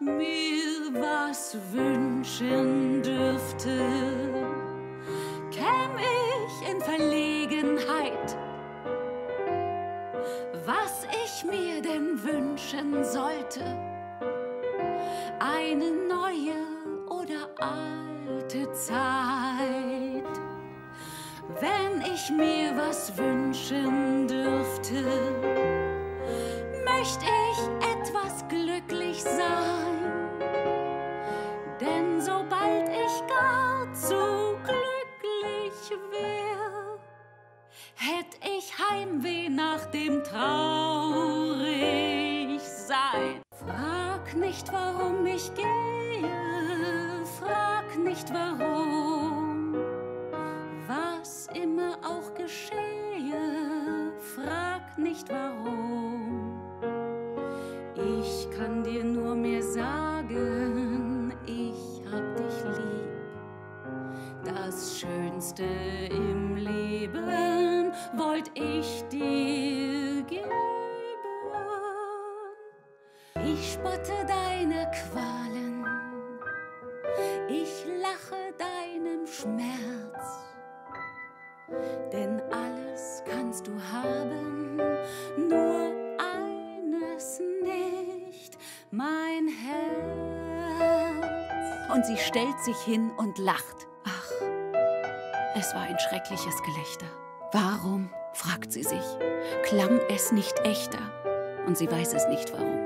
mir was wünschen dürfte, käm ich in Verlegenheit. Was ich mir denn wünschen sollte, eine neue oder alte Zeit. Wenn ich mir was wünschen dürfte, möchte ich nach dem traurig sein. Frag nicht, warum ich gehe, frag nicht, warum. Was immer auch geschehe, frag nicht, warum. Ich kann dir nur mehr sagen, ich hab dich lieb. Das Schönste im Leben wollt ich dir Ich spotte deine Qualen, ich lache deinem Schmerz. Denn alles kannst du haben, nur eines nicht, mein Herz. Und sie stellt sich hin und lacht. Ach, es war ein schreckliches Gelächter. Warum, fragt sie sich, klang es nicht echter? Und sie weiß es nicht warum.